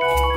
Bye.